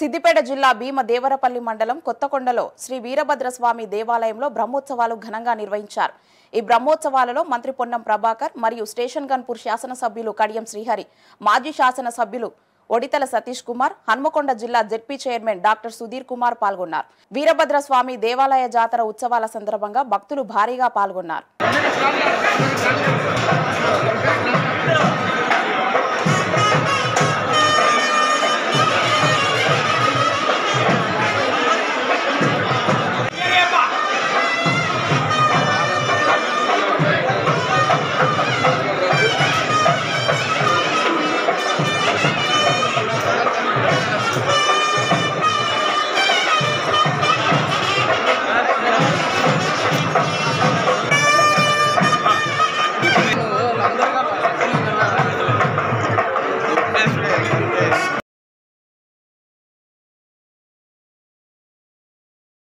సిద్దిపేట జిల్లా భీమ దేవరపల్లి మండలం కొత్తకొండలో శ్రీ వీరభద్రస్వామి దేవాలయంలో బ్రహ్మోత్సవాలు ఘనంగా నిర్వహించారు. ఈ బ్రహ్మోత్సవాలలో మంత్రి పొన్నం ప్రభాకర్ మరియు స్టేషన్ గన్పూర్ శాసనసభ్యులు కడియం శ్రీహరి మాజీ శాసనసభ్యులు ఒడితల సతీష్ కుమార్ హన్మకొండ జిల్లా ZP chairman doctor Sudhir Kumar పాల్గొన్నారు. వీరభద్రస్వామి దేవాలయ జాతర ఉత్సవాల సందర్భంగా భక్తులు భారీగా పాల్గొన్నారు.